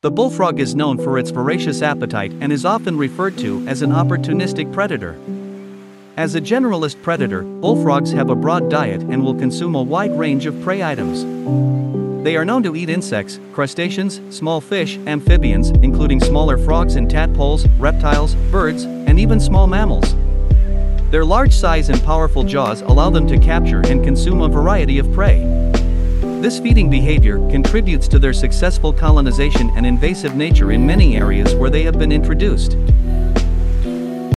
The bullfrog is known for its voracious appetite and is often referred to as an opportunistic predator. As a generalist predator, bullfrogs have a broad diet and will consume a wide range of prey items. They are known to eat insects, crustaceans, small fish, amphibians, including smaller frogs and tadpoles, reptiles, birds, and even small mammals. Their large size and powerful jaws allow them to capture and consume a variety of prey. This feeding behavior contributes to their successful colonization and invasive nature in many areas where they have been introduced.